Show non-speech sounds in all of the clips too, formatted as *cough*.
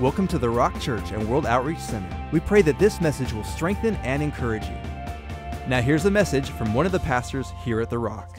Welcome to the Rock Church and World Outreach Center. We pray that this message will strengthen and encourage you. Now, here's a message from one of the pastors here at the Rock.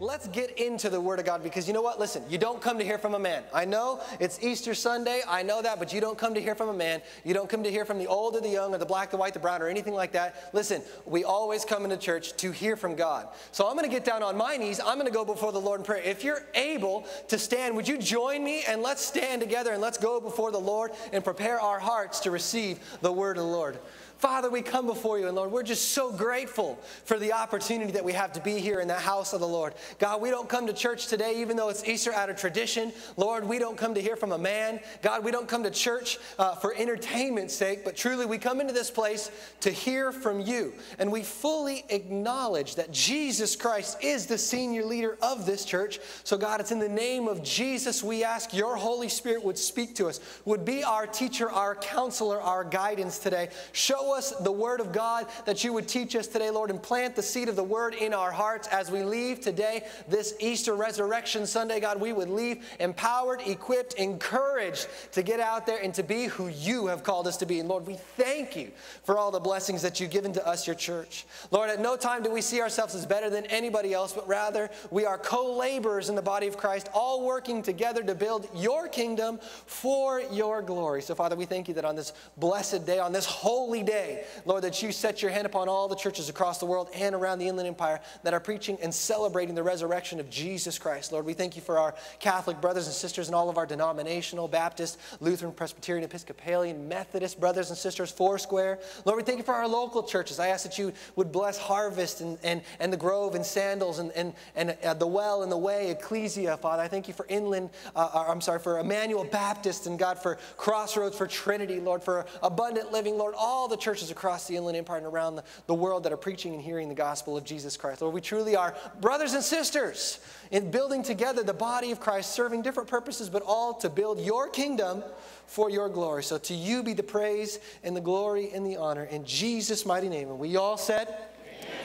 Let's get into the Word of God because you know what? Listen, you don't come to hear from a man. I know it's Easter Sunday, I know that, but you don't come to hear from a man. You don't come to hear from the old or the young or the black, the white, the brown, or anything like that. Listen, we always come into church to hear from God. So I'm going to get down on my knees. I'm going to go before the Lord in prayer. If you're able to stand, would you join me and let's stand together and let's go before the Lord and prepare our hearts to receive the Word of the Lord. Father, we come before you, and Lord, we're just so grateful for the opportunity that we have to be here in the house of the Lord. God, we don't come to church today, even though it's Easter out of tradition. Lord, we don't come to hear from a man. God, we don't come to church uh, for entertainment's sake, but truly we come into this place to hear from you. And we fully acknowledge that Jesus Christ is the senior leader of this church. So, God, it's in the name of Jesus we ask your Holy Spirit would speak to us, would be our teacher, our counselor, our guidance today. Show us the Word of God that you would teach us today, Lord, and plant the seed of the Word in our hearts as we leave today, this Easter Resurrection Sunday. God, we would leave empowered, equipped, encouraged to get out there and to be who you have called us to be. And Lord, we thank you for all the blessings that you've given to us, your church. Lord, at no time do we see ourselves as better than anybody else, but rather we are co laborers in the body of Christ, all working together to build your kingdom for your glory. So, Father, we thank you that on this blessed day, on this holy day, Lord, that you set your hand upon all the churches across the world and around the Inland Empire that are preaching and celebrating the resurrection of Jesus Christ. Lord, we thank you for our Catholic brothers and sisters and all of our denominational, Baptist, Lutheran, Presbyterian, Episcopalian, Methodist brothers and sisters, Foursquare. Lord, we thank you for our local churches. I ask that you would bless Harvest and, and, and the Grove and Sandals and, and, and uh, the Well and the Way, Ecclesia, Father. I thank you for Inland, uh, uh I'm sorry, for Emmanuel Baptist and God for Crossroads, for Trinity, Lord, for Abundant Living, Lord, all the churches churches across the Inland Empire and around the, the world that are preaching and hearing the gospel of Jesus Christ. Lord, we truly are brothers and sisters in building together the body of Christ, serving different purposes, but all to build your kingdom for your glory. So to you be the praise and the glory and the honor in Jesus' mighty name. And we all said,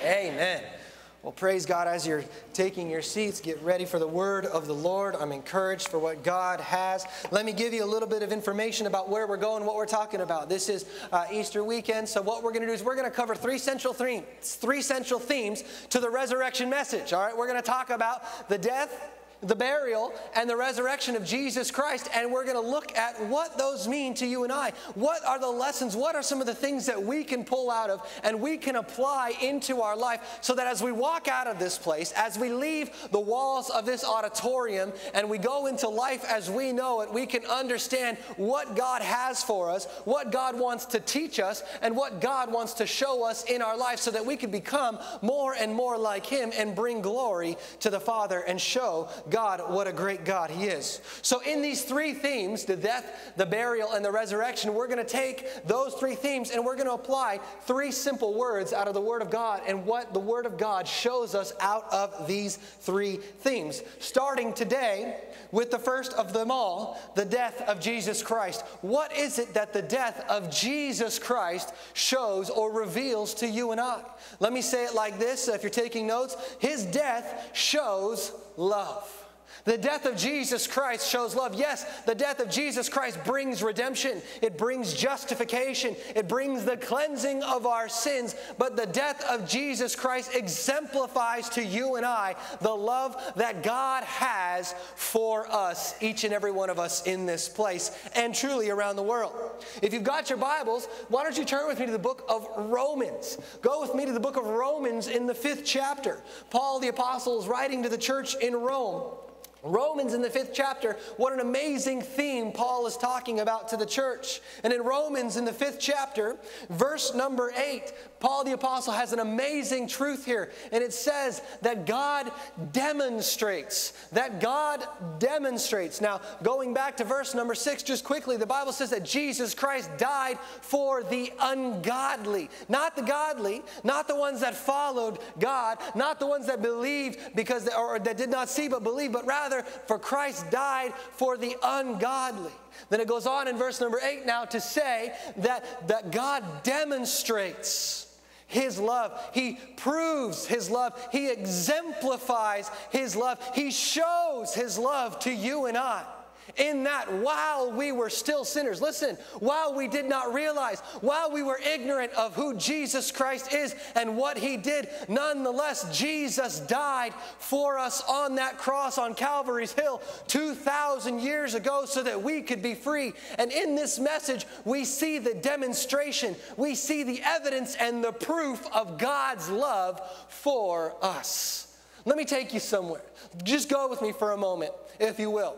Amen. Amen. Well, praise God as you're taking your seats. Get ready for the word of the Lord. I'm encouraged for what God has. Let me give you a little bit of information about where we're going, what we're talking about. This is uh, Easter weekend, so what we're going to do is we're going to cover three central themes, three central themes to the resurrection message. All right, we're going to talk about the death, the burial and the resurrection of Jesus Christ, and we're going to look at what those mean to you and I. What are the lessons? What are some of the things that we can pull out of and we can apply into our life so that as we walk out of this place, as we leave the walls of this auditorium and we go into life as we know it, we can understand what God has for us, what God wants to teach us, and what God wants to show us in our life so that we can become more and more like Him and bring glory to the Father and show God, what a great God He is. So, in these three themes the death, the burial, and the resurrection we're going to take those three themes and we're going to apply three simple words out of the Word of God and what the Word of God shows us out of these three themes. Starting today with the first of them all, the death of Jesus Christ. What is it that the death of Jesus Christ shows or reveals to you and I? Let me say it like this if you're taking notes His death shows love. The death of Jesus Christ shows love. Yes, the death of Jesus Christ brings redemption, it brings justification, it brings the cleansing of our sins. But the death of Jesus Christ exemplifies to you and I the love that God has for us, each and every one of us in this place, and truly around the world. If you've got your Bibles, why don't you turn with me to the book of Romans? Go with me to the book of Romans in the fifth chapter. Paul the Apostle is writing to the church in Rome. Romans in the fifth chapter, what an amazing theme Paul is talking about to the church. And in Romans in the fifth chapter, verse number eight, Paul the Apostle has an amazing truth here. And it says that God demonstrates, that God demonstrates. Now, going back to verse number six, just quickly, the Bible says that Jesus Christ died for the ungodly. Not the godly, not the ones that followed God, not the ones that believed because, they, or that did not see but believed, but rather for Christ died for the ungodly. Then it goes on in verse number eight now to say that, that God demonstrates his love. He proves His love. He exemplifies His love. He shows His love to you and I. in that while we were still sinners, listen, while we did not realize, while we were ignorant of who Jesus Christ is and what he did, nonetheless, Jesus died for us on that cross on Calvary's Hill 2,000 years ago so that we could be free. And in this message, we see the demonstration, we see the evidence and the proof of God's love for us. Let me take you somewhere. Just go with me for a moment, if you will.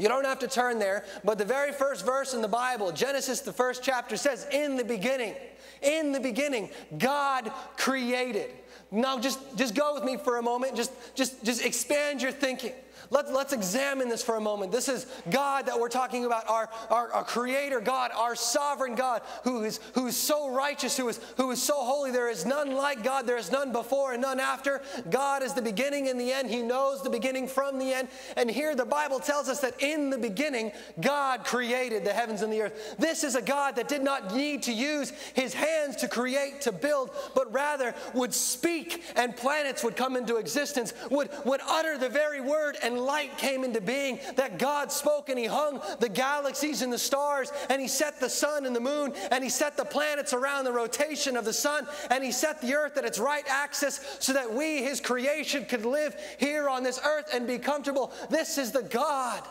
You don't have to turn there, but the very first verse in the Bible, Genesis, the first chapter, says, In the beginning, in the beginning, God created. Now just, just go with me for a moment. Just, just, just expand your thinking. Let's, let's examine this for a moment. This is God that we're talking about, our, our, our creator God, our sovereign God, who is, who is so righteous, who is, who is so holy. There is none like God. There is none before and none after. God is the beginning and the end. He knows the beginning from the end. And here the Bible tells us that in the beginning, God created the heavens and the earth. This is a God that did not need to use his hands to create, to build, but rather would speak and planets would come into existence, would, would utter the very word and light came into being, that God spoke and He hung the galaxies and the stars, and He set the sun and the moon, and He set the planets around the rotation of the sun, and He set the earth at its right axis so that we, His creation, could live here on this earth and be comfortable. This is the God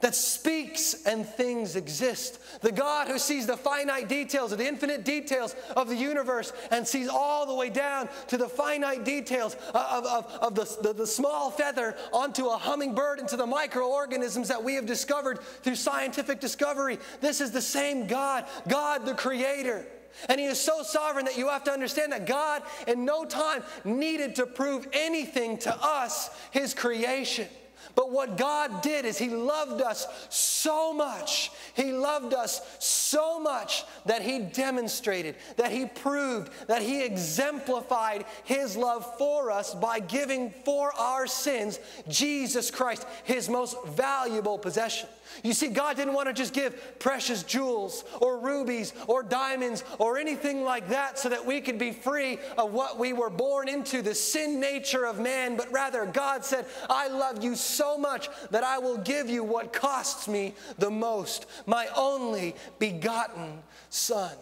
that speaks and things exist. The God who sees the finite details, of the infinite details of the universe and sees all the way down to the finite details of, of, of the, the, the small feather onto a hummingbird into the microorganisms that we have discovered through scientific discovery. This is the same God, God the Creator. And he is so sovereign that you have to understand that God in no time needed to prove anything to us, his creation. But what God did is He loved us so much. He loved us so much that He demonstrated, that He proved, that He exemplified His love for us by giving for our sins Jesus Christ, His most valuable possession. You see, God didn't want to just give precious jewels or rubies or diamonds or anything like that so that we could be free of what we were born into, the sin nature of man, but rather, God said, I love you so much that I will give you what costs me the most, my only begotten Son.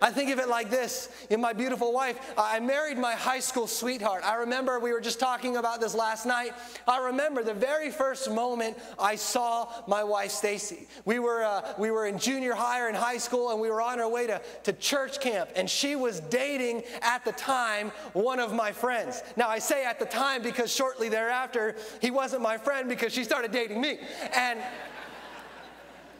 I think of it like this in my beautiful wife. I married my high school sweetheart. I remember we were just talking about this last night. I remember the very first moment I saw my wife Stacy. We were uh, we were in junior high or in high school, and we were on our way to, to church camp. And she was dating at the time one of my friends. Now I say at the time because shortly thereafter he wasn't my friend because she started dating me. And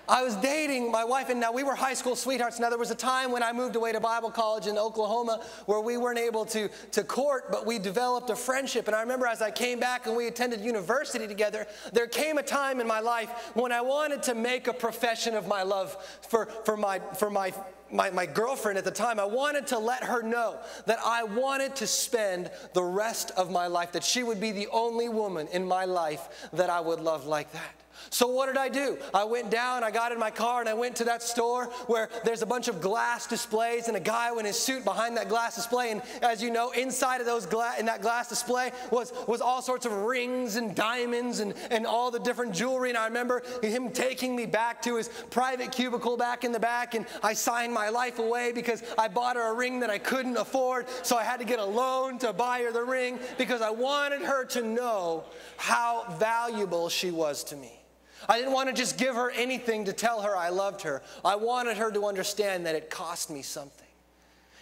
I was dating my wife, and now we were high school sweethearts. Now, there was a time when I moved away to Bible college in Oklahoma where we weren't able to, to court, but we developed a friendship. And I remember as I came back and we attended university together, there came a time in my life when I wanted to make a profession of my love for, for, my, for my, my, my girlfriend at the time. I wanted to let her know that I wanted to spend the rest of my life, that she would be the only woman in my life that I would love like that. So, what did I do? I went down, I got in my car, and I went to that store where there's a bunch of glass displays and a guy in his suit behind that glass display. And as you know, inside of those glass, in that glass display was, was all sorts of rings and diamonds and, and all the different jewelry. And I remember him taking me back to his private cubicle back in the back, and I signed my life away because I bought her a ring that I couldn't afford. So, I had to get a loan to buy her the ring because I wanted her to know how valuable she was to me. I didn't want to just give her anything to tell her I loved her. I wanted her to understand that it cost me something.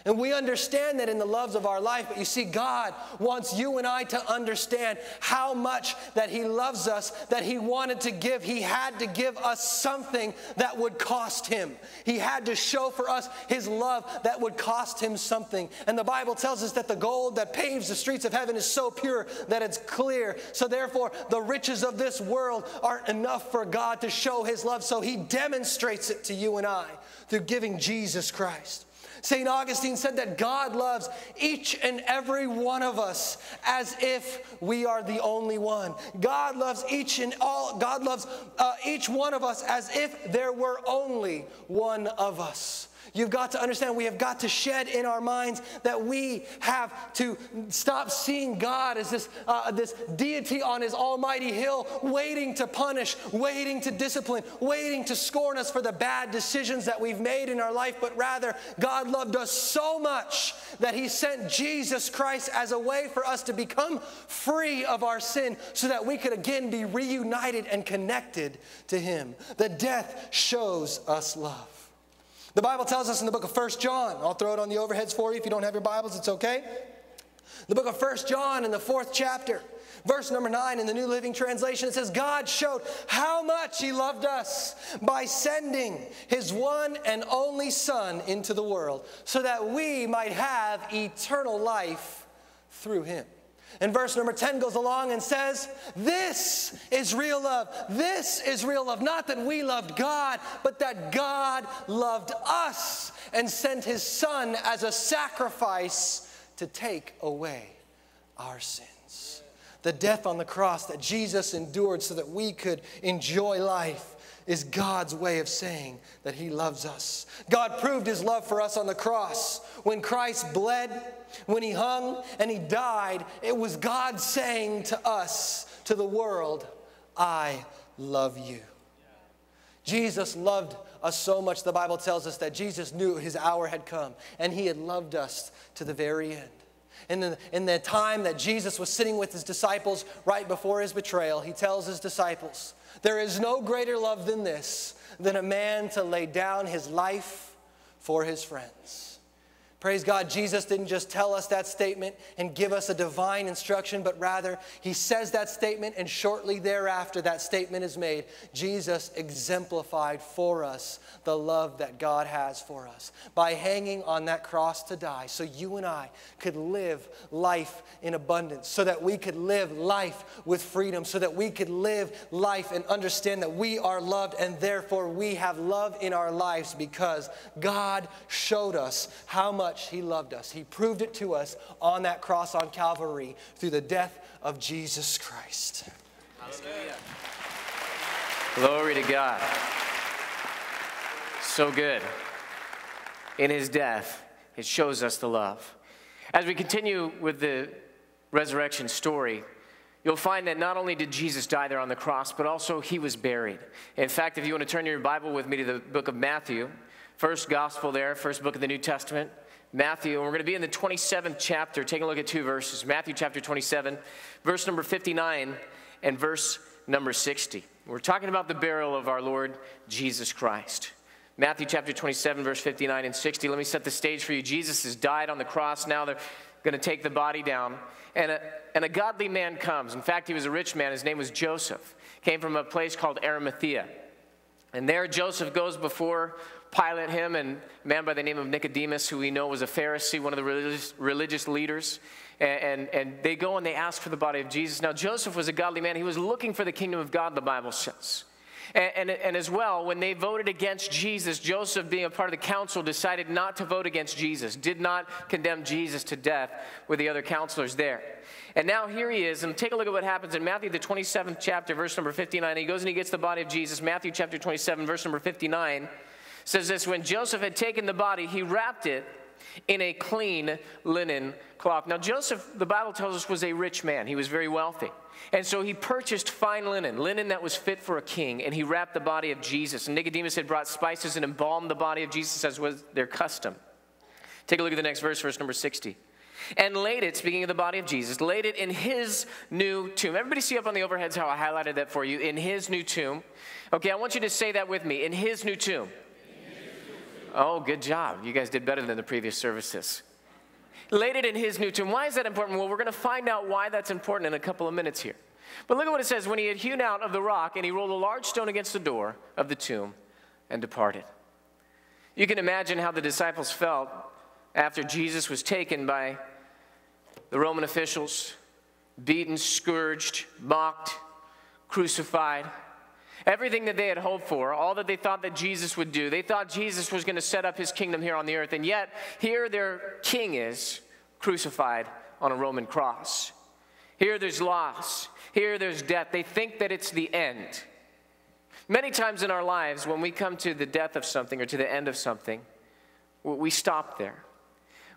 And we understand that in the loves of our life, but you see, God wants you and I to understand how much that He loves us, that He wanted to give. He had to give us something that would cost Him. He had to show for us His love that would cost Him something. And the Bible tells us that the gold that paves the streets of heaven is so pure that it's clear. So therefore, the riches of this world aren't enough for God to show His love. So He demonstrates it to you and I through giving Jesus Christ. St. Augustine said that God loves each and every one of us as if we are the only one. God loves each and all, God loves uh, each one of us as if there were only one of us. You've got to understand, we have got to shed in our minds that we have to stop seeing God as this, uh, this deity on his almighty hill, waiting to punish, waiting to discipline, waiting to scorn us for the bad decisions that we've made in our life, but rather, God loved us so much that he sent Jesus Christ as a way for us to become free of our sin so that we could again be reunited and connected to him. The death shows us love. The Bible tells us in the book of First John, I'll throw it on the overheads for you if you don't have your Bibles, it's okay. The book of First John in the fourth chapter, verse number 9 in the New Living Translation, it says, God showed how much He loved us by sending His one and only Son into the world so that we might have eternal life through Him. And verse number 10 goes along and says, This is real love. This is real love. Not that we loved God, but that God loved us and sent his Son as a sacrifice to take away our sins. The death on the cross that Jesus endured so that we could enjoy life is God's way of saying that He loves us. God proved His love for us on the cross. When Christ bled, when He hung and He died, it was God saying to us, to the world, I love you. Jesus loved us so much, the Bible tells us that Jesus knew His hour had come and He had loved us to the very end. In the, in the time that Jesus was sitting with his disciples right before his betrayal, he tells his disciples, There is no greater love than this, than a man to lay down his life for his friends. Praise God, Jesus didn't just tell us that statement and give us a divine instruction, but rather he says that statement, and shortly thereafter that statement is made. Jesus exemplified for us the love that God has for us by hanging on that cross to die so you and I could live life in abundance, so that we could live life with freedom, so that we could live life and understand that we are loved and therefore we have love in our lives because God showed us how much much He loved us. He proved it to us on that cross on Calvary through the death of Jesus Christ. Hallelujah. Glory to God. So good. In His death, it shows us the love. As we continue with the resurrection story, you'll find that not only did Jesus die there on the cross, but also he was buried. In fact, if you want to turn your Bible with me to the book of Matthew, first gospel there, first book of the New Testament, Matthew, and we're going to be in the 27th chapter. Take a look at two verses Matthew chapter 27, verse number 59, and verse number 60. We're talking about the burial of our Lord Jesus Christ. Matthew chapter 27, verse 59 and 60. Let me set the stage for you. Jesus has died on the cross. Now they're going to take the body down. And a, and a godly man comes. In fact, he was a rich man. His name was Joseph. Came from a place called Arimathea. And there Joseph goes before Pilate him and a man by the name of Nicodemus, who we know was a Pharisee, one of the religious, religious leaders. And, and, and, they go and they ask for the body of Jesus. Now, Joseph was a godly man. He was looking for the kingdom of God, the Bible says. And, and, and, as well, when they voted against Jesus, Joseph, being a part of the council, decided not to vote against Jesus, did not condemn Jesus to death with the other counselors there. And now here he is, and take a look at what happens in Matthew, the 27th chapter, verse number 59. He goes and he gets the body of Jesus. Matthew chapter 27, verse number 59 says this when Joseph had taken the body, he wrapped it in a clean linen cloth. Now, Joseph, the Bible tells us, was a rich man. He was very wealthy. And so he purchased fine linen, linen that was fit for a king, and he wrapped the body of Jesus. And Nicodemus had brought spices and embalmed the body of Jesus as was their custom. Take a look at the next verse, verse number 60. And laid it, speaking of the body of Jesus, laid it in his new tomb. Everybody see up on the overheads how I highlighted that for you. In his new tomb. Okay, I want you to say that with me. In his new tomb. Oh, good job. You guys did better than the previous services. Laid it in his new tomb. Why is that important? Well, we're going to find out why that's important in a couple of minutes here. But look at what it says when he had hewn out of the rock and he rolled a large stone against the door of the tomb and departed. You can imagine how the disciples felt after Jesus was taken by the Roman officials, beaten, scourged, mocked, crucified. Everything that they had hoped for, all that they thought that Jesus would do, they thought Jesus was going to set up his kingdom here on the earth. And yet, here their king is crucified on a Roman cross. Here there's loss. Here there's death. They think that it's the end. Many times in our lives, when we come to the death of something or to the end of something, we stop there.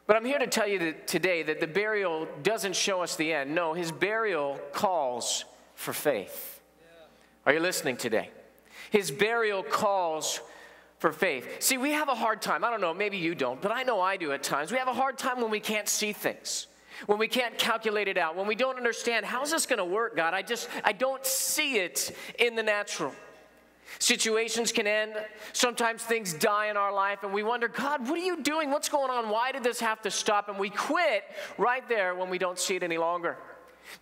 But I'm here to tell you that today that the burial doesn't show us the end. No, his burial calls for faith. Are you listening today? His burial calls for faith. See, we have a hard time. I don't know, maybe you don't, but I know I do at times. We have a hard time when we can't see things. When we can't calculate it out, when we don't understand how's this going to work, God? I just I don't see it in the natural. Situations can end. Sometimes things die in our life, and we wonder, God, what are you doing? What's going on? Why did this have to stop? And we quit right there when we don't see it any longer.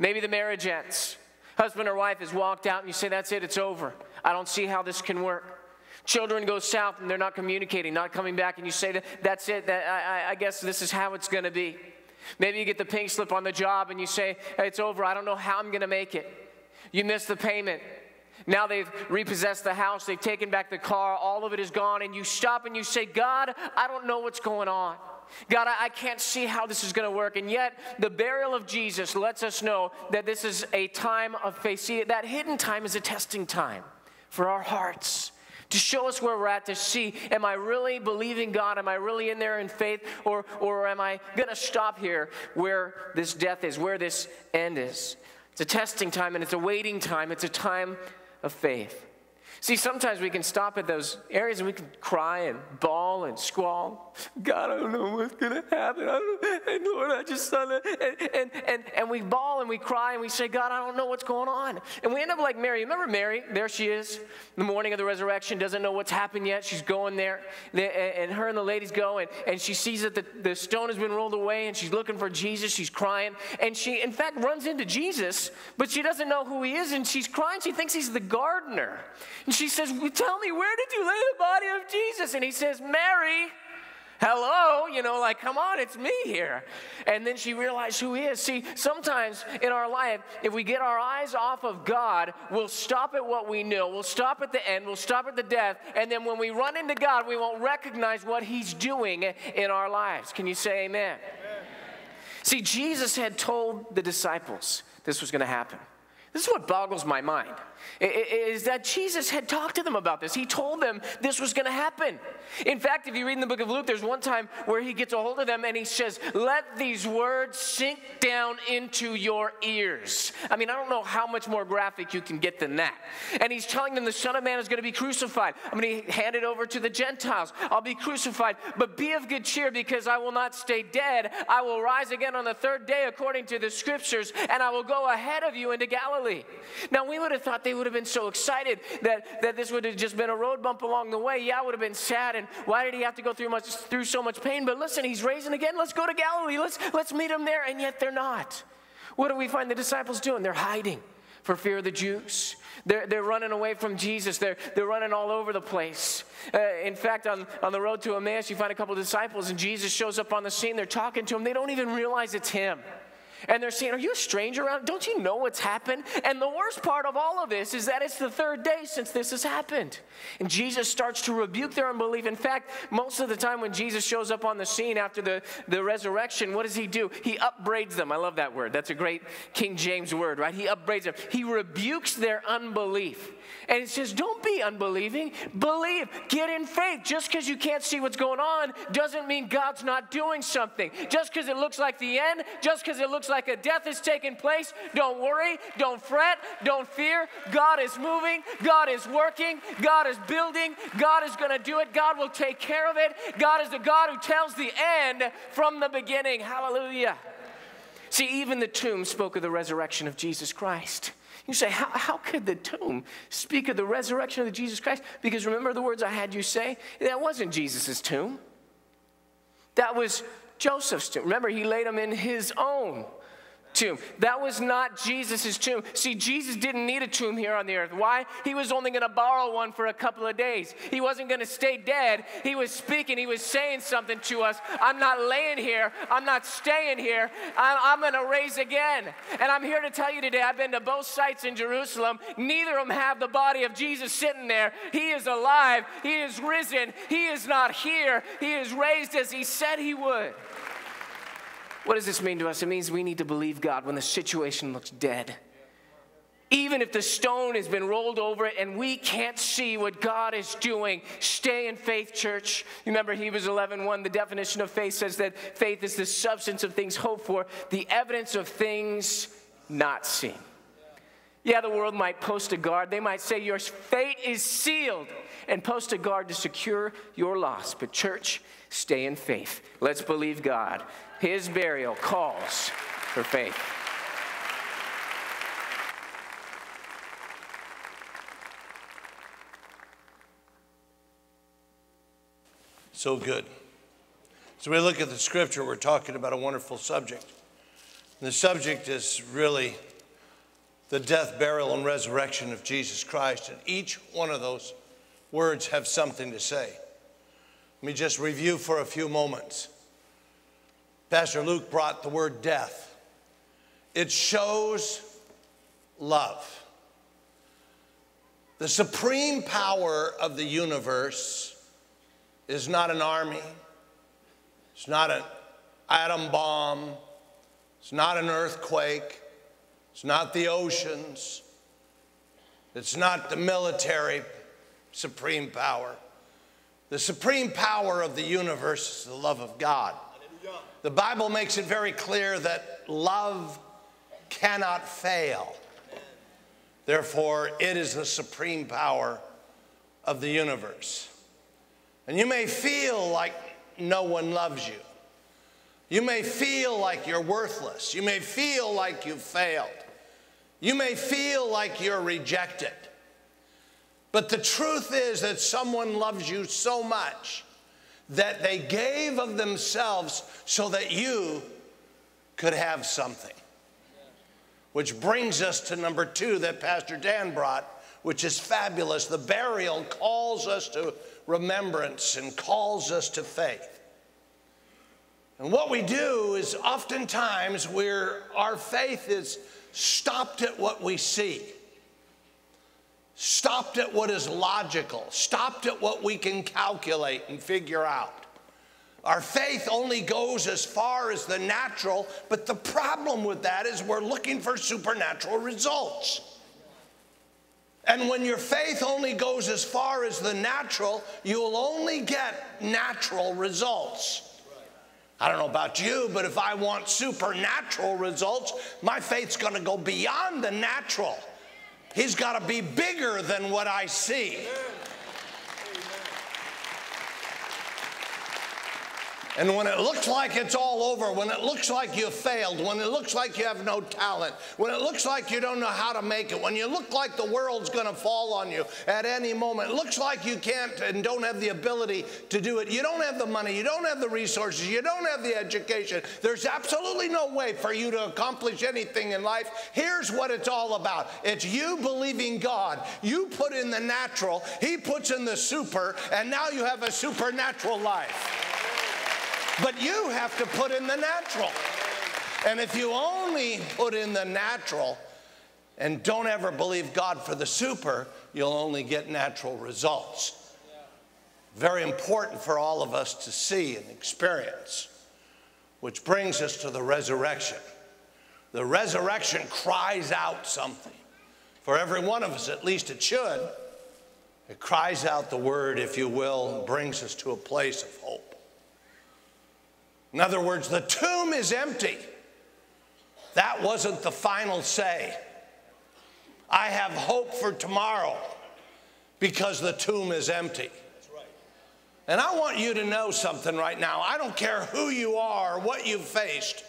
Maybe the marriage ends. Husband or wife has walked out, and you say, That's it, it's over. I don't see how this can work. Children go south and they're not communicating, not coming back, and you say, That's it, that, I, I guess this is how it's going to be. Maybe you get the pink slip on the job and you say, It's over, I don't know how I'm going to make it. You miss the payment. Now they've repossessed the house, they've taken back the car, all of it is gone, and you stop and you say, God, I don't know what's going on. God, I, can't see how this is going to work. And yet, the burial of Jesus lets us know that this is a time of faith. See, that hidden time is a testing time for our hearts to show us where we're at, to see, am I really believing God? Am I really in there in faith? Or, or am I going to stop here where this death is, where this end is? It's a testing time and it's a waiting time. It's a time of faith. See, sometimes we can stop at those areas and we can cry and bawl and squall. God, I don't know what's going to happen. I don't, Lord, I just saw that. And, and, and, and we bawl and we cry and we say, God, I don't know what's going on. And we end up like Mary. Remember Mary? There she is, the morning of the resurrection, doesn't know what's happened yet. She's going there. And her and the ladies go and, and she sees that the, the stone has been rolled away and she's looking for Jesus. She's crying. And she, in fact, runs into Jesus, but she doesn't know who he is. And she's crying. She thinks he's the gardener. And she says, well, Tell me, where did you lay the body of Jesus? And he says, Mary. Hello, you know, like, come on, it's me here. And then she realized who he is. See, sometimes in our life, if we get our eyes off of God, we'll stop at what we know, we'll stop at the end, we'll stop at the death, and then when we run into God, we won't recognize what he's doing in our lives. Can you say amen? amen. See, Jesus had told the disciples this was going to happen. This is what boggles my mind is that Jesus had talked to them about this. He told them this was going to happen. In fact, if you read in the book of Luke, there's one time where he gets a hold of them and he says, Let these words sink down into your ears. I mean, I don't know how much more graphic you can get than that. And he's telling them the Son of Man is going to be crucified. I'm going to hand it over to the Gentiles. I'll be crucified, but be of good cheer because I will not stay dead. I will rise again on the third day according to the scriptures, and I will go ahead of you into Galilee. Now, we would have thought they would have been so excited that, that this would have just been a road bump along the way. Yeah, I would have been sad. And why did he have to go through much through so much pain? But listen, he's raising again. Let's go to Galilee. Let's let's meet him there. And yet they're not. What do we find the disciples doing? They're hiding for fear of the Jews. They're, they're running away from Jesus. They're, they're running all over the place. Uh, in fact, on, on the road to Emmaus, you find a couple of disciples, and Jesus shows up on the scene. They're talking to him. They don't even realize it's him. And they're saying, Are you a stranger around? Don't you know what's happened? And the worst part of all of this is that it's the third day since this has happened. And Jesus starts to rebuke their unbelief. In fact, most of the time when Jesus shows up on the scene after the, the resurrection, what does he do? He upbraids them. I love that word. That's a great King James word, right? He upbraids them. He rebukes their unbelief. And he says, Don't be unbelieving. Believe. Get in faith. Just because you can't see what's going on doesn't mean God's not doing something. Just because it looks like the end, just because it looks like a death is taking place, don't worry, don't fret, don't fear. God is moving, God is working, God is building, God is going to do it, God will take care of it. God is the God who tells the end from the beginning. Hallelujah. See, even the tomb spoke of the resurrection of Jesus Christ. You say, how, how could the tomb speak of the resurrection of Jesus Christ? Because remember the words I had you say? That wasn't Jesus' tomb. That was Joseph's tomb. Remember, he laid him in his own tomb. That was not Jesus' tomb. See, Jesus didn't need a tomb here on the earth. Why? He was only going to borrow one for a couple of days. He wasn't going to stay dead. He was speaking, he was saying something to us. I'm not laying here, I'm not staying here. I'm, I'm going to raise again. And I'm here to tell you today, I've been to both sites in Jerusalem. Neither of them have the body of Jesus sitting there. He is alive, He is risen, He is not here. He is raised as He said He would. What does this mean to us? It means we need to believe God when the situation looks dead. Even if the stone has been rolled over it and we can't see what God is doing, stay in faith, church. Remember Hebrews 11 1, the definition of faith says that faith is the substance of things hoped for, the evidence of things not seen. Yeah, the world might post a guard. They might say your fate is sealed and post a guard to secure your loss. But, church, stay in faith. Let's believe God. His burial calls for faith. So good. So we look at the scripture, we're talking about a wonderful subject. And the subject is really the death, burial, and resurrection of Jesus Christ. And each one of those words have something to say. Let me just review for a few moments. Pastor Luke brought the word death. It shows love. The supreme power of the universe is not an army, it's not an atom bomb, it's not an earthquake, it's not the oceans, it's not the military supreme power. The supreme power of the universe is the love of God. The Bible makes it very clear that love cannot fail. Therefore, it is the supreme power of the universe. And you may feel like no one loves you. You may feel like you're worthless. You may feel like you've failed. You may feel like you're rejected. But the truth is that someone loves you so much that they gave of themselves so that you could have something. Which brings us to number two that Pastor Dan brought, which is fabulous. The burial calls us to remembrance and calls us to faith. And what we do is oftentimes where our faith is stopped at what we see, stopped at what is logical, stopped at what we can calculate and figure out. Our faith only goes as far as the natural, but the problem with that is we're looking for supernatural results. And when your faith only goes as far as the natural, you'll only get natural results. I don't know about you, but if I want supernatural results, my faith's gonna go beyond the natural. He's gotta be bigger than what I see. And when it looks like it's all over, when it looks like you failed, when it looks like you have no talent, when it looks like you don't know how to make it, when you look like the world's going to fall on you at any moment, it looks like you can't and don't have the ability to do it, you don't have the money, you don't have the resources, you don't have the education, there's absolutely no way for you to accomplish anything in life. Here's what it's all about it's you believing God. You put in the natural, He puts in the super, and now you have a supernatural life. But you have to put in the natural. And if you only put in the natural and don't ever believe God for the super, you'll only get natural results. Very important for all of us to see and experience, which brings us to the resurrection. The resurrection cries out something. For every one of us, at least it should. It cries out the word, if you will, and brings us to a place of hope. In other words, the tomb is empty. That wasn't the final say. I have hope for tomorrow because the tomb is empty. And I want you to know something right now. I don't care who you are, or what you've faced.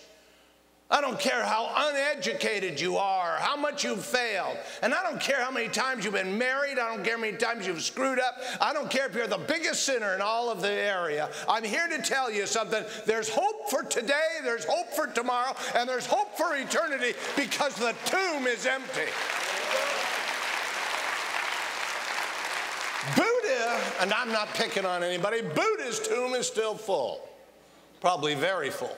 I don't care how uneducated you are, how much you've failed. And I don't care how many times you've been married. I don't care how many times you've screwed up. I don't care if you're the biggest sinner in all of the area. I'm here to tell you something. There's hope for today, there's hope for tomorrow, and there's hope for eternity because the tomb is empty. Buddha, and I'm not picking on anybody, Buddha's tomb is still full. Probably very full.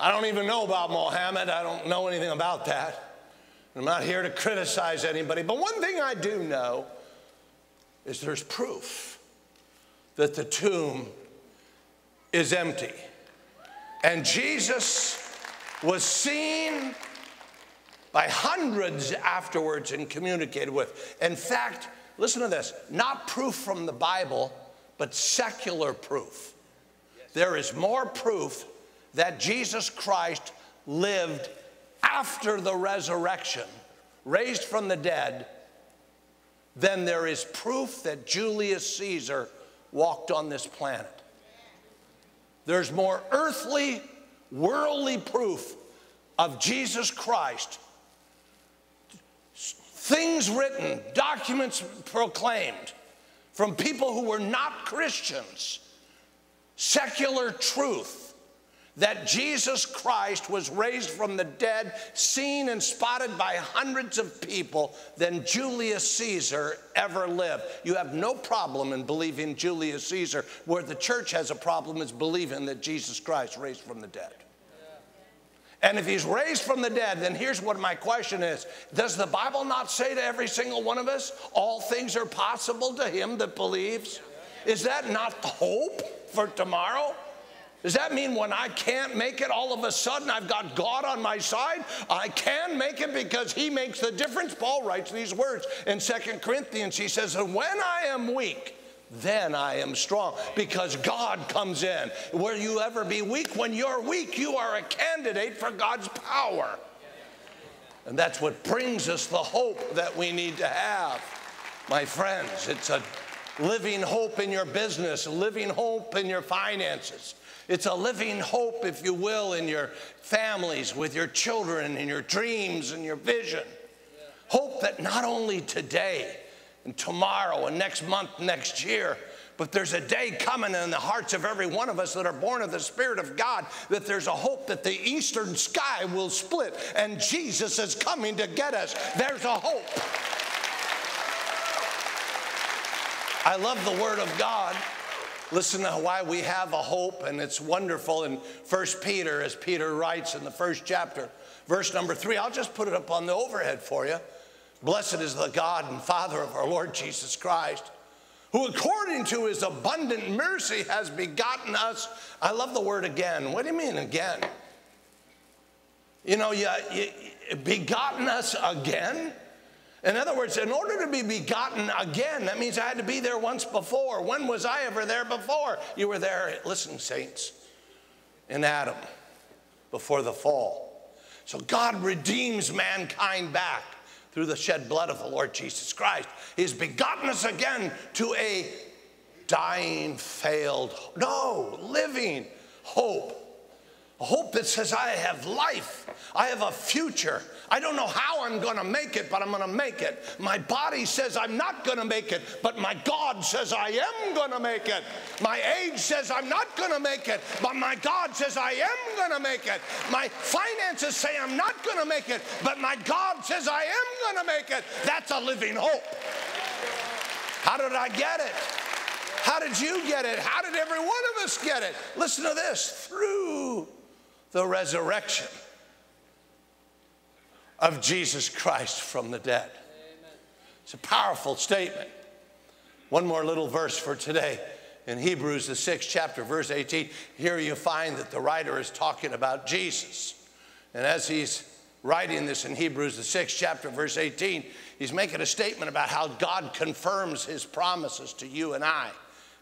I don't even know about Mohammed. I don't know anything about that. I'm not here to criticize anybody. But one thing I do know is there's proof that the tomb is empty. And Jesus was seen by hundreds afterwards and communicated with. In fact, listen to this not proof from the Bible, but secular proof. There is more proof that Jesus Christ lived after the resurrection, raised from the dead, then there is proof that Julius Caesar walked on this planet. There's more earthly, worldly proof of Jesus Christ. Things written, documents proclaimed from people who were not Christians, secular truth that Jesus Christ was raised from the dead, seen and spotted by hundreds of people than Julius Caesar ever lived. You have no problem in believing Julius Caesar. Where the church has a problem is believing that Jesus Christ raised from the dead. And if he's raised from the dead, then here's what my question is Does the Bible not say to every single one of us, all things are possible to him that believes? Is that not hope for tomorrow? Does that mean when I can't make it, all of a sudden I've got God on my side? I can make it because He makes the difference. Paul writes these words in Second Corinthians. He says, when I am weak, then I am strong because God comes in. Will you ever be weak? When you're weak, you are a candidate for God's power. And that's what brings us the hope that we need to have. My friends, it's a living hope in your business, a living hope in your finances. It's a living hope, if you will, in your families, with your children, in your dreams and your vision. Hope that not only today and tomorrow and next month, next year, but there's a day coming in the hearts of every one of us that are born of the Spirit of God that there's a hope that the eastern sky will split and Jesus is coming to get us. There's a hope. I love the Word of God. Listen to why we have a hope, and it's wonderful in First Peter, as Peter writes in the first chapter, verse number three. I'll just put it up on the overhead for you. Blessed is the God and Father of our Lord Jesus Christ, who according to his abundant mercy has begotten us. I love the word again. What do you mean again? You know, you, you begotten us again? In other words, in order to be begotten again, that means I had to be there once before. When was I ever there before? You were there, listen, saints, in Adam before the fall. So God redeems mankind back through the shed blood of the Lord Jesus Christ. He's begotten us again to a dying, failed, no, living hope hope that says, I have life, I have a future. I don't know how I'm going to make it, but I'm going to make it. My body says I'm not going to make it, but my God says I am going to make it. My age says I'm not going to make it, but my God says I am going to make it. My finances say I'm not going to make it, but my God says I am going to make it. That's a living hope. How did I get it? How did you get it? How did every one of us get it? Listen to this through the resurrection of Jesus Christ from the dead. Amen. It's a powerful statement. One more little verse for today. In Hebrews, the sixth chapter, verse 18, here you find that the writer is talking about Jesus. And as he's writing this in Hebrews, the sixth chapter, verse 18, he's making a statement about how God confirms his promises to you and I.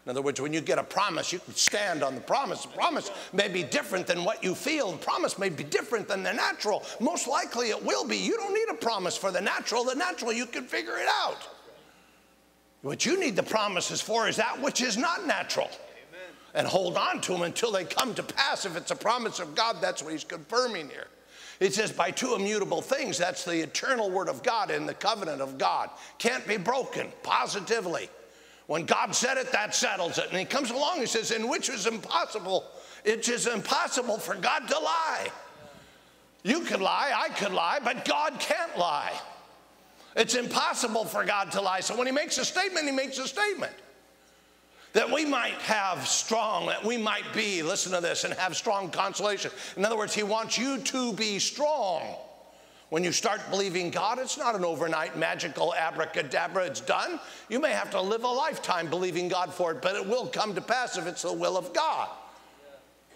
In other words, when you get a promise, you can stand on the promise. The promise may be different than what you feel. The promise may be different than the natural. Most likely it will be. You don't need a promise for the natural. The natural, you can figure it out. What you need the promises for is that which is not natural. And hold on to them until they come to pass. If it's a promise of God, that's what he's confirming here. It says, by two immutable things, that's the eternal word of God and the covenant of God. Can't be broken positively. When God said it, that settles it. And he comes along and says, in which is impossible, it is impossible for God to lie. You could lie, I could lie, but God can't lie. It's impossible for God to lie. So when he makes a statement, he makes a statement. That we might have strong, that we might be, listen to this, and have strong consolation. In other words, he wants you to be strong. When you start believing God, it's not an overnight magical abracadabra, it's done. You may have to live a lifetime believing God for it, but it will come to pass if it's the will of God.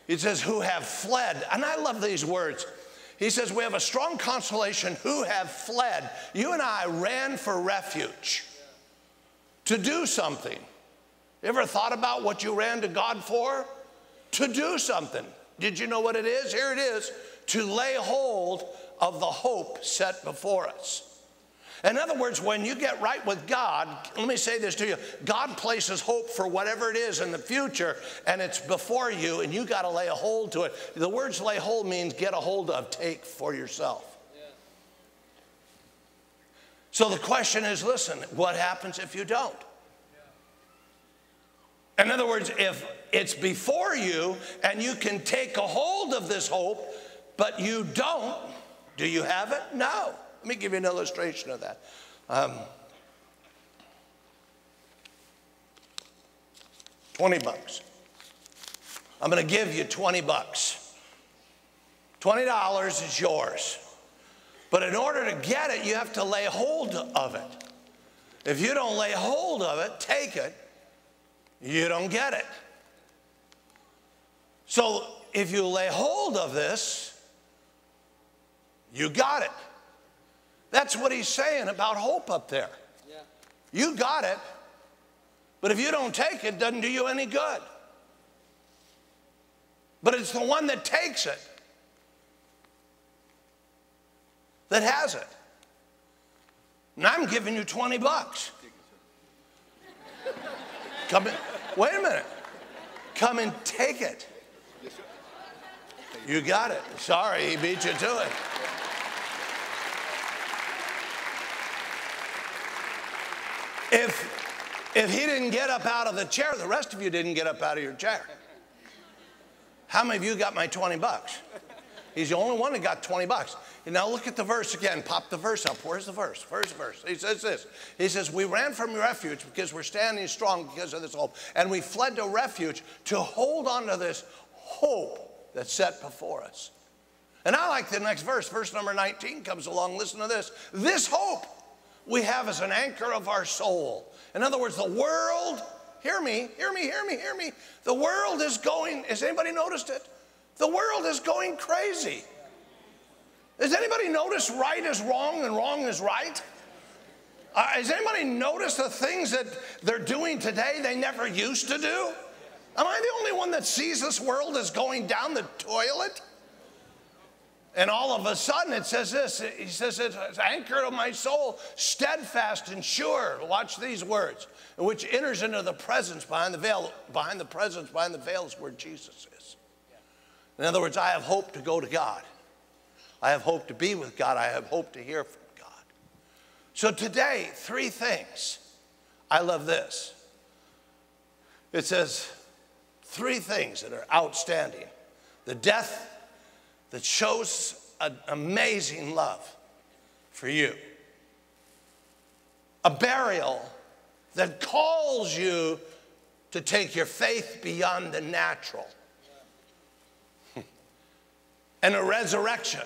It says, who have fled. And I love these words. He says, We have a strong consolation who have fled. You and I ran for refuge to do something. Ever thought about what you ran to God for? To do something. Did you know what it is? Here it is to lay hold of the hope set before us. In other words, when you get right with God, let me say this to you God places hope for whatever it is in the future, and it's before you, and you got to lay a hold to it. The words lay hold means get a hold of, take for yourself. So the question is listen, what happens if you don't? In other words, if it's before you and you can take a hold of this hope, but you don't, do you have it? No. Let me give you an illustration of that. Um, 20 bucks. I'm going to give you 20 bucks. $20 is yours. But in order to get it, you have to lay hold of it. If you don't lay hold of it, take it, you don't get it. So if you lay hold of this, you got it. That's what he's saying about hope up there. Yeah. You got it, but if you don't take it, it doesn't do you any good. But it's the one that takes it that has it. And I'm giving you 20 bucks. Come in, wait a minute. Come and take it. You got it. Sorry, he beat you to it. If, if he didn't get up out of the chair, the rest of you didn't get up out of your chair. How many of you got my 20 bucks? He's the only one that got 20 bucks. And now look at the verse again. Pop the verse up. Where's the verse? The verse? He says this. He says, We ran from refuge because we're standing strong because of this hope. And we fled to refuge to hold on to this hope that's set before us. And I like the next verse. Verse number 19 comes along. Listen to this. This hope we have as an anchor of our soul. In other words, the world, hear me, hear me, hear me, hear me. The world is going, has anybody noticed it? The world is going crazy. Has anybody noticed right is wrong and wrong is right? Uh, has anybody noticed the things that they're doing today they never used to do? Am I the only one that sees this world as going down the toilet? And all of a sudden it says this He says, It's anchored of my soul, steadfast and sure. Watch these words, which enters into the presence behind the veil. Behind the presence, behind the veil is where Jesus is. In other words, I have hope to go to God. I have hope to be with God. I have hope to hear from God. So today, three things. I love this. It says three things that are outstanding the death, that shows an amazing love for you. A burial that calls you to take your faith beyond the natural. *laughs* and a resurrection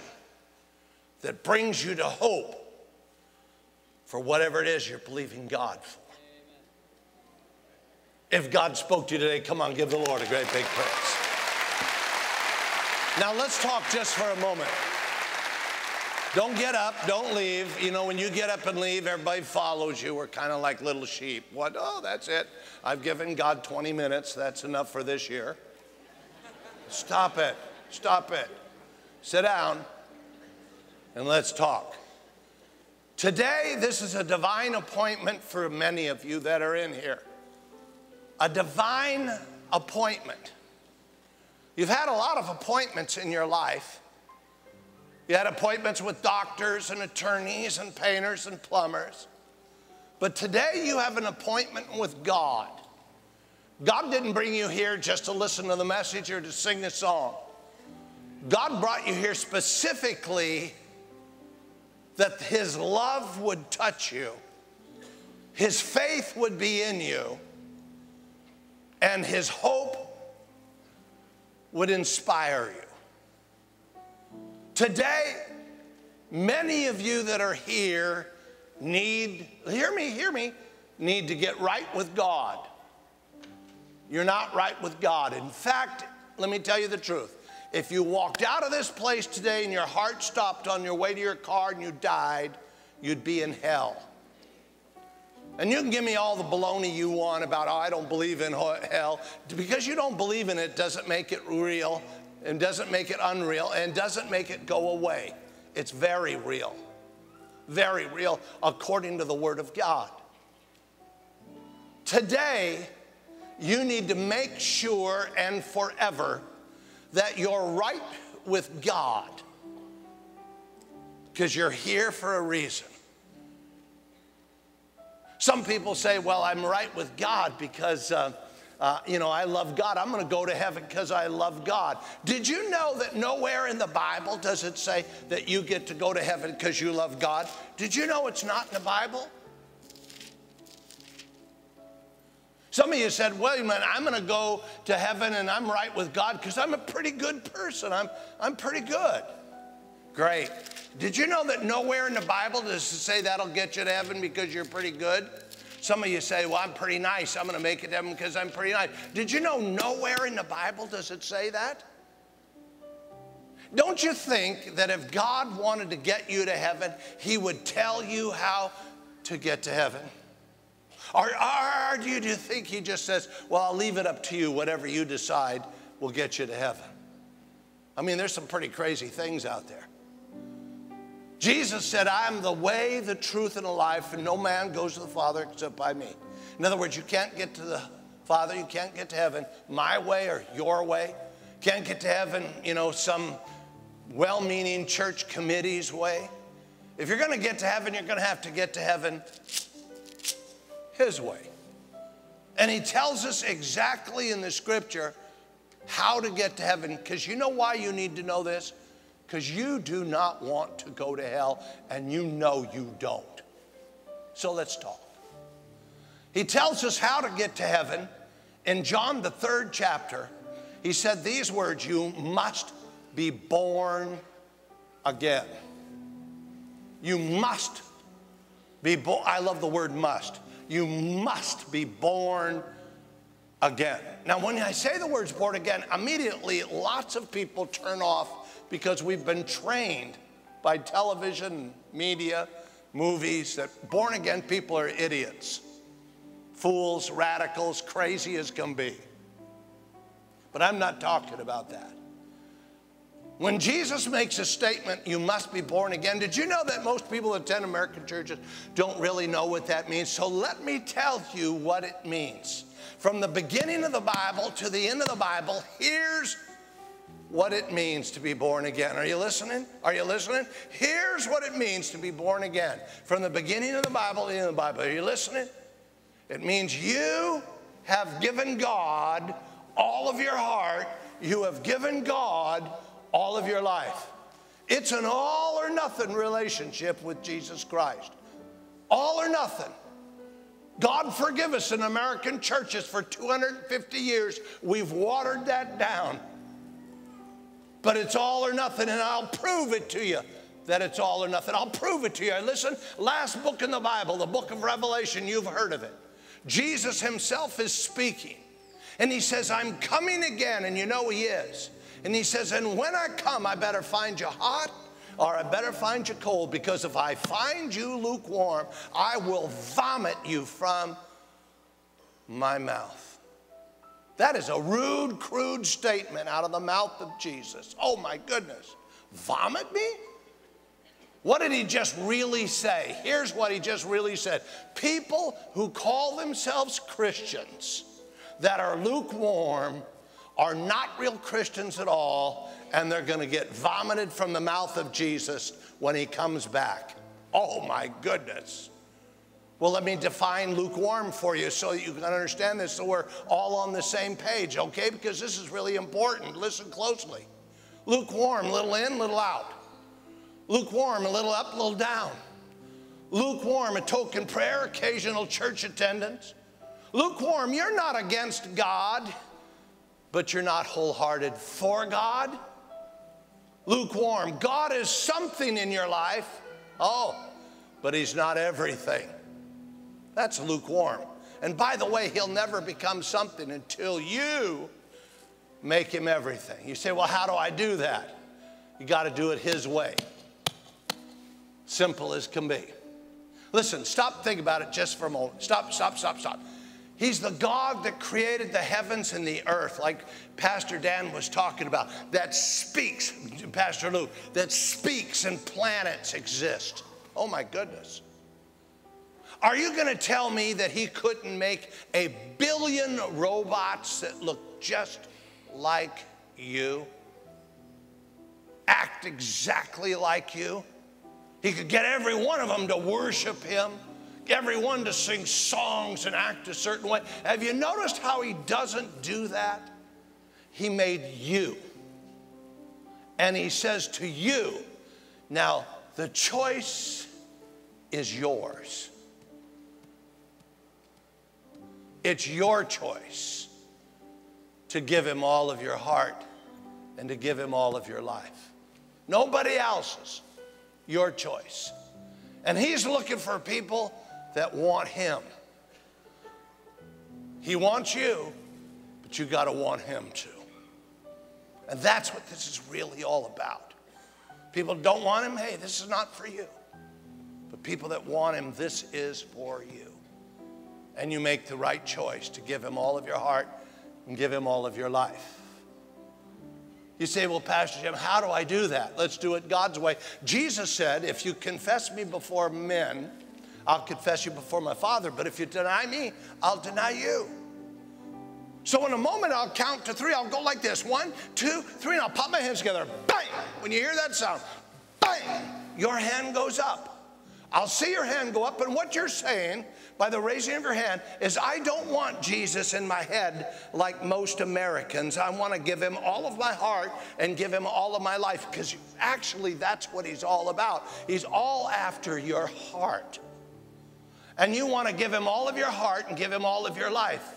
that brings you to hope for whatever it is you're believing God for. If God spoke to you today, come on, give the Lord a great big praise. Now let's talk just for a moment. Don't get up, don't leave. You know, when you get up and leave, everybody follows you. We're kind of like little sheep. What? Oh, that's it. I've given God 20 minutes. That's enough for this year. Stop it. Stop it. Sit down and let's talk. Today, this is a divine appointment for many of you that are in here. A divine appointment. You've had a lot of appointments in your life. You had appointments with doctors and attorneys and painters and plumbers. But today you have an appointment with God. God didn't bring you here just to listen to the message or to sing a song. God brought you here specifically that His love would touch you, His faith would be in you, and His hope would inspire you. Today, many of you that are here need, hear me, hear me, need to get right with God. You're not right with God. In fact, let me tell you the truth. If you walked out of this place today and your heart stopped on your way to your car and you died, you'd be in hell. And you can give me all the baloney you want about, oh, I don't believe in hell. Because you don't believe in it doesn't make it real and doesn't make it unreal and doesn't make it go away. It's very real. Very real according to the Word of God. Today, you need to make sure and forever that you're right with God because you're here for a reason. Some people say, Well, I'm right with God because. Uh, uh, you know, I love God. I'm going to go to heaven because I love God. Did you know that nowhere in the Bible does it say that you get to go to heaven because you love God? Did you know it's not in the Bible? Some of you said, a minute, I'm going to go to heaven and I'm right with God because I'm a pretty good person. I'm, I'm pretty good. Great. Did you know that nowhere in the Bible does it say that'll get you to heaven because you're pretty good? Some of you say, well, I'm pretty nice. I'm going to make it to heaven because I'm pretty nice. Did you know nowhere in the Bible does it say that? Don't you think that if God wanted to get you to heaven, He would tell you how to get to heaven? Or, or do you think he just says, Well, I'll leave it up to you, whatever you decide will get you to heaven? I mean, there's some pretty crazy things out there. Jesus said, I am the way, the truth, and the life, and no man goes to the Father except by me. In other words, you can't get to the Father, you can't get to heaven my way or your way. Can't get to heaven, you know, some well meaning church committee's way. If you're going to get to heaven, you're going to have to get to heaven his way. And he tells us exactly in the scripture how to get to heaven. Because you know why you need to know this? Because you do not want to go to hell, and you know you don't. So let's talk. He tells us how to get to heaven in John, the third chapter. He said these words You must be born again. You must be born. I love the word must you must be born again. Now, when I say the words born again, immediately lots of people turn off because we've been trained by television, media, movies that born again people are idiots, fools, radicals, crazy as can be. But I'm not talking about that. When Jesus makes a statement, you must be born again, did you know that most people that attend American churches don't really know what that means? So let me tell you what it means. From the beginning of the Bible to the end of the Bible, here's what it means to be born again. Are you listening? Are you listening? Here's what it means to be born again. From the beginning of the Bible to the end of the Bible. Are you listening? It means you have given God all of your heart. You have given God all of your life. It's an all or nothing relationship with Jesus Christ. All or nothing. God forgive us in American churches for 250 years. We've watered that down. But it's all or nothing, and I'll prove it to you that it's all or nothing. I'll prove it to you. Listen, last book in the Bible, the book of Revelation, you've heard of it. Jesus himself is speaking, and he says, I'm coming again, and you know he is. And he says, And when I come, I better find you hot or I better find you cold because if I find you lukewarm, I will vomit you from my mouth. That is a rude, crude statement out of the mouth of Jesus. Oh my goodness. Vomit me? What did he just really say? Here's what he just really said People who call themselves Christians that are lukewarm are not real Christians at all, and they're going to get vomited from the mouth of Jesus when he comes back. Oh my goodness. Well, let me define lukewarm for you so that you can understand this so we're all on the same page, okay? Because this is really important. Listen closely. Lukewarm, little in, little out. Lukewarm, a little up, a little down. Lukewarm, a token prayer, occasional church attendance. Lukewarm, you're not against God but you're not wholehearted for God. Lukewarm. God is something in your life. Oh, but He's not everything. That's lukewarm. And by the way, He'll never become something until you make him everything. You say, well, how do I do that? You got to do it his way. Simple as can be. Listen, stop, think about it just for a moment. Stop, stop, stop, stop. He's the God that created the heavens and the earth, like Pastor Dan was talking about, that speaks, Pastor Luke, that speaks and planets exist. Oh my goodness. Are you going to tell me that he couldn't make a billion robots that look just like you? Act exactly like you? He could get every one of them to worship him, everyone to sing songs and act a certain way. Have you noticed how he doesn't do that? He made you. And he says to you, now the choice is yours. It's your choice to give him all of your heart and to give him all of your life. Nobody else's your choice. And He's looking for people that want Him. He wants you, but you got to want Him too. And that's what this is really all about. People don't want Him, hey, this is not for you. But people that want Him, this is for you. And you make the right choice to give Him all of your heart and give Him all of your life. You say, Well, Pastor Jim, how do I do that? Let's do it God's way. Jesus said, If you confess me before men, I'll confess you before my Father, but if you deny me, I'll deny you. So in a moment, I'll count to three. I'll go like this one, two, three, and I'll pop my hands together. Bang! When you hear that sound, bang! Your hand goes up. I'll see your hand go up, and what you're saying by the raising of your hand is I don't want Jesus in my head like most Americans. I want to give him all of my heart and give him all of my life because actually that's what he's all about. He's all after your heart. And you want to give him all of your heart and give him all of your life.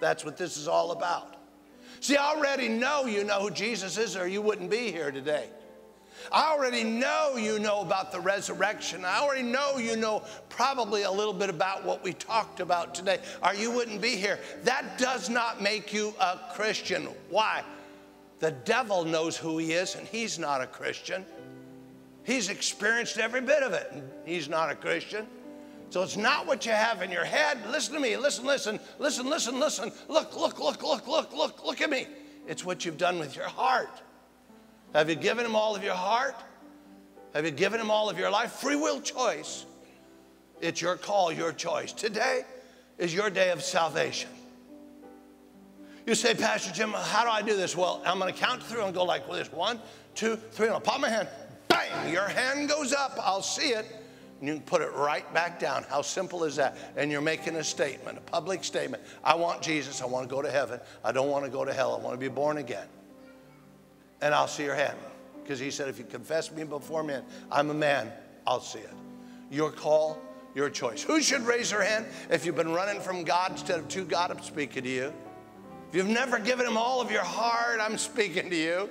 That's what this is all about. See, I already know you know who Jesus is, or you wouldn't be here today. I already know you know about the resurrection. I already know you know probably a little bit about what we talked about today, or you wouldn't be here. That does not make you a Christian. Why? The devil knows who he is, and he's not a Christian. He's experienced every bit of it, and he's not a Christian. So it's not what you have in your head. Listen to me. Listen, listen, listen, listen, listen. Look, look, look, look, look, look, look at me. It's what you've done with your heart. Have you given Him all of your heart? Have you given Him all of your life? Free will choice. It's your call, your choice. Today is your day of salvation. You say, Pastor Jim, how do I do this? Well, I'm going to count through and go like this one, two, three, and I'll pop my hand. Bang! Your hand goes up. I'll see it. And you can put it right back down. How simple is that? And you're making a statement, a public statement. I want Jesus. I want to go to heaven. I don't want to go to hell. I want to be born again and I'll see your hand. Because he said, if you confess me before men, I'm a man, I'll see it. Your call, your choice. Who should raise their hand if you've been running from God instead of to God? I'm speaking to you. If you've never given him all of your heart, I'm speaking to you.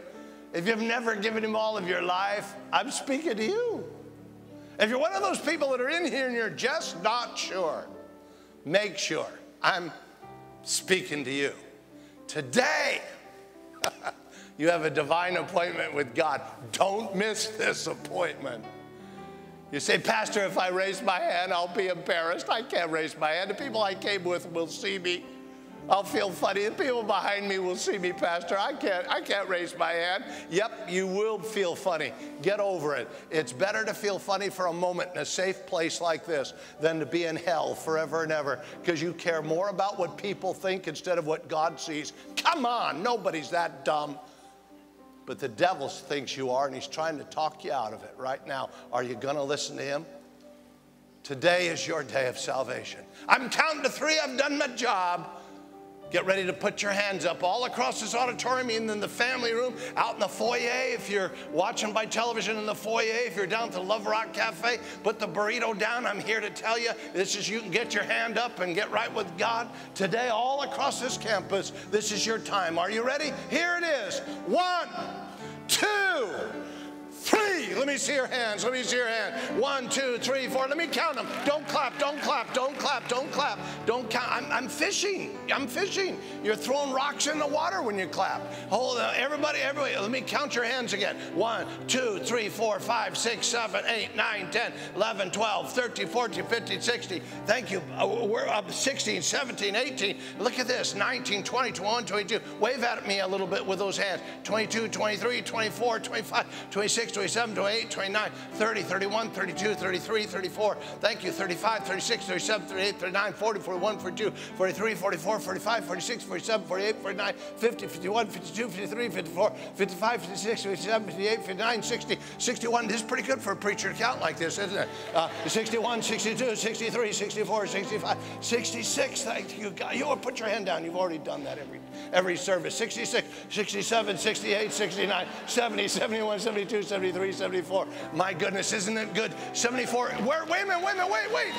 If you've never given him all of your life, I'm speaking to you. If you're one of those people that are in here and you're just not sure, make sure I'm speaking to you. Today, *laughs* You have a divine appointment with God. Don't miss this appointment. You say, Pastor, if I raise my hand, I'll be embarrassed. I can't raise my hand. The people I came with will see me. I'll feel funny. The people behind me will see me, Pastor. I can't, I can't raise my hand. Yep, you will feel funny. Get over it. It's better to feel funny for a moment in a safe place like this than to be in hell forever and ever because you care more about what people think instead of what God sees. Come on, nobody's that dumb. But the devil thinks you are, and he's trying to talk you out of it right now. Are you going to listen to him? Today is your day of salvation. I'm counting to three, I've done my job. Get ready to put your hands up all across this auditorium and in the family room, out in the foyer. If you're watching by television in the foyer, if you're down at the Love Rock Cafe, put the burrito down. I'm here to tell you this is you can get your hand up and get right with God. Today, all across this campus, this is your time. Are you ready? Here it is. One, two, three. Let me see your hands. Let me see your hand. One, two, three, four. Let me count them. Don't clap. Don't clap. Don't clap. Don't clap. Don't count. I'm, I'm fishing. I'm fishing. You're throwing rocks in the water when you clap. Hold on. Everybody, everybody. Let me count your hands again. One, two, three, four, five, six, seven, eight, nine, 10, 11, 12, 13, 14, 15, 16. Thank you. Uh, we're up 16, 17, 18. Look at this. 19, 20, 21, 22. Wave at me a little bit with those hands. 22, 23, 24, 25, 26, 27, 28, 29, 30, 31, 32, 33, 34. Thank you. 35, 36, 37, 38, 39, 40, 41, 42, 43, 44, 45, 46, 47, 48, 49, 50, 51, 52, 53, 54, 55, 56, 57, 58, 59, 60, 61. This is pretty good for a preacher to count like this, isn't it? Uh, 61, 62, 63, 64, 65, 66. Thank you, God. You put your hand down. You've already done that every every service. 66, 67, 68, 69, 70, 71, 72, 73, 74. My goodness, isn't it good? 74. Where, wait a minute, wait a minute, wait, wait.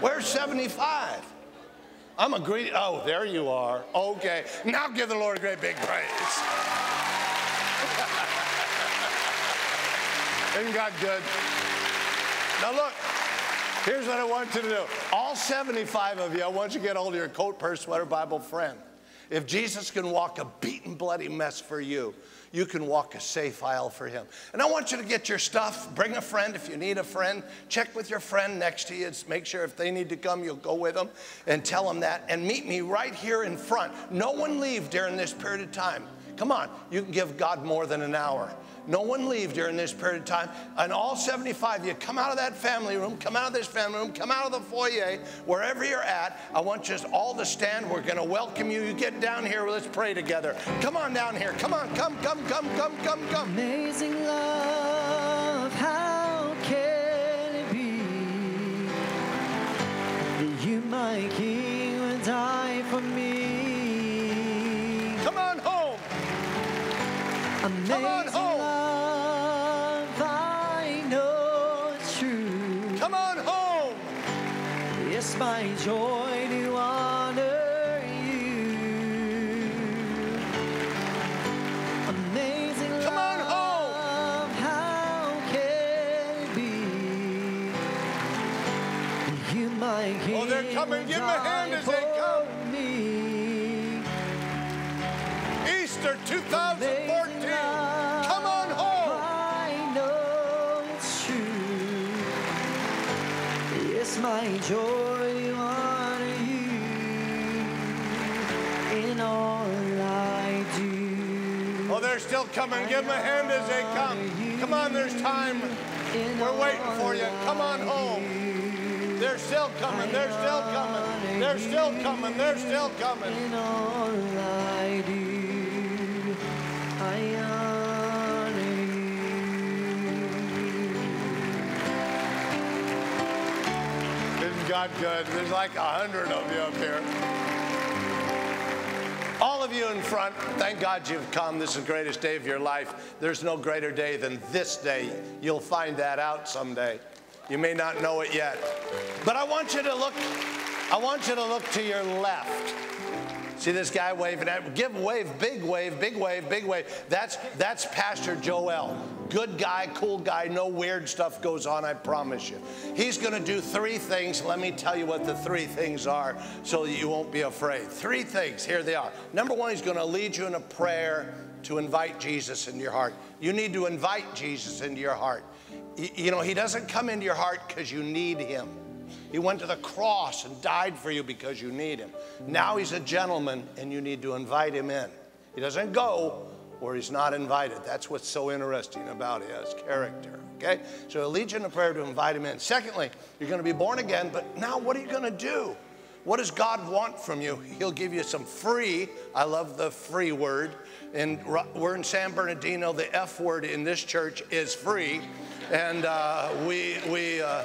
Where's 75? I'm a greedy. Oh, there you are. Okay. Now give the Lord a great big praise. *laughs* Isn't God good? Now look, here's what I want you to do. All 75 of you, I want you to get hold of your coat, purse, sweater, Bible, friend. If Jesus can walk a beaten, bloody mess for you, you can walk a safe aisle for him. And I want you to get your stuff. Bring a friend if you need a friend. Check with your friend next to you. Make sure if they need to come, you'll go with them and tell them that. And meet me right here in front. No one leave during this period of time. Come on, you can give God more than an hour. No one leave during this period of time. And all 75 of you, come out of that family room, come out of this family room, come out of the foyer, wherever you're at. I want you all to stand. We're going to welcome you. You get down here. Let's pray together. Come on down here. Come on. Come, come, come, come, come, come. Amazing love, how can it be that you, my King, would die for me? Come on home. Amazing Come on home. My joy to honor you. Amazing Come on home. how can it be? You, my King, Oh, they're coming. Give 'em a hand as they come. me. Easter 2014. Still coming. Give them a hand as they come. Come on, there's time. We're waiting for you. Come on home. They're still coming. They're still coming. They're still coming. They're still coming. In all I do, I honor you. Isn't God good? There's like a hundred of you up here. Of you in front, thank God you've come. This is the greatest day of your life. There's no greater day than this day. You'll find that out someday. You may not know it yet. But I want you to look, I want you to look to your left. See this guy waving at give wave, big wave, big wave, big wave. That's that's Pastor Joel. Good guy, cool guy, no weird stuff goes on, I promise you. He's gonna do three things. Let me tell you what the three things are so that you won't be afraid. Three things, here they are. Number one, he's gonna lead you in a prayer to invite Jesus into your heart. You need to invite Jesus into your heart. You know, he doesn't come into your heart because you need him. He went to the cross and died for you because you need him. Now he's a gentleman and you need to invite him in. He doesn't go where he's not invited. That's what's so interesting about his character. Okay? So he'll lead you in a prayer to invite him in. Secondly, you're going to be born again, but now what are you going to do? What does God want from you? He'll give you some free, I love the free word. And we're in San Bernardino. The F word in this church is free. And uh, we, we, uh,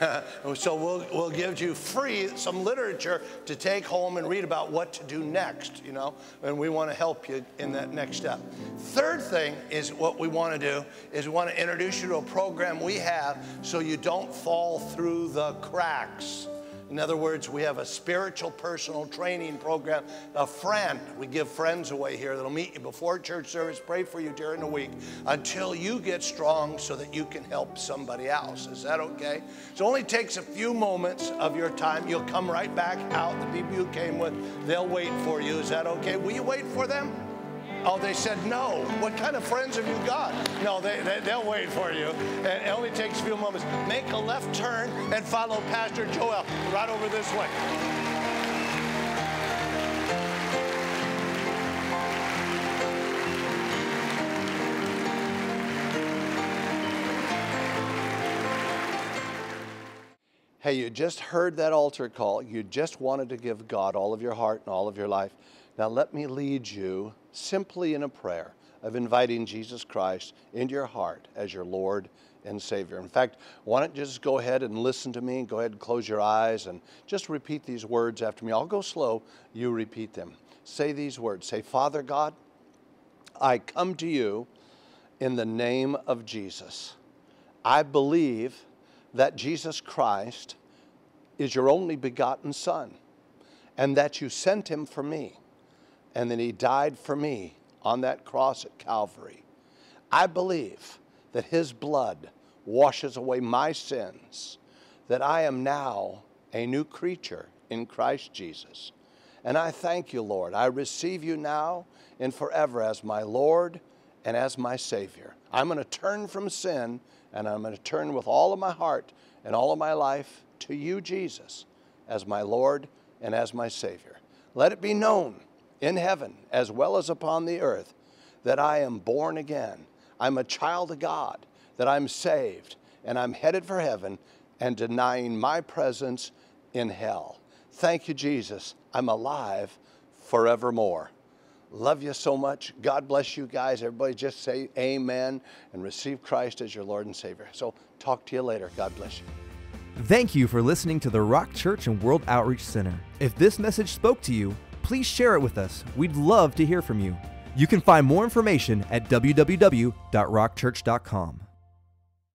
*laughs* so we'll, we'll give you free some literature to take home and read about what to do next, you know, and we want to help you in that next step. Third thing is what we want to do is we want to introduce you to a program we have so you don't fall through the cracks. In other words, we have a spiritual personal training program. A friend, we give friends away here that'll meet you before church service, pray for you during the week until you get strong so that you can help somebody else. Is that okay? So it only takes a few moments of your time. You'll come right back out. The people you came with, they'll wait for you. Is that okay? Will you wait for them? Oh, they said no. What kind of friends have you got? No, they, they, will wait for you. And It only takes a few moments. Make a left turn and follow Pastor Joel right over this way. Hey, you just heard that altar call. You just wanted to give God all of your heart and all of your life. Now, let me lead you simply in a prayer of inviting Jesus Christ into your heart as your Lord and Savior. In fact, why don't you just go ahead and listen to me? And go ahead and close your eyes and just repeat these words after me. I'll go slow, you repeat them. Say these words Say, Father God, I come to you in the name of Jesus. I believe that Jesus Christ is your only begotten Son and that you sent him for me and then he died for me on that cross at Calvary. I believe that his blood washes away my sins, that I am now a new creature in Christ Jesus. And I thank you, Lord. I receive you now and forever as my Lord and as my Savior. I'm going to turn from sin and I'm going to turn with all of my heart and all of my life to you, Jesus, as my Lord and as my Savior. Let it be known in heaven as well as upon the earth that I am born again. I'm a child of God, that I'm saved, and I'm headed for heaven and denying my presence in hell. Thank you, Jesus. I'm alive forevermore. Love you so much. God bless you guys. Everybody just say amen and receive Christ as your Lord and Savior. So, talk to you later. God bless you. Thank you for listening to the Rock Church and World Outreach Center. If this message spoke to you, please share it with us. We'd love to hear from you. You can find more information at www.rockchurch.com.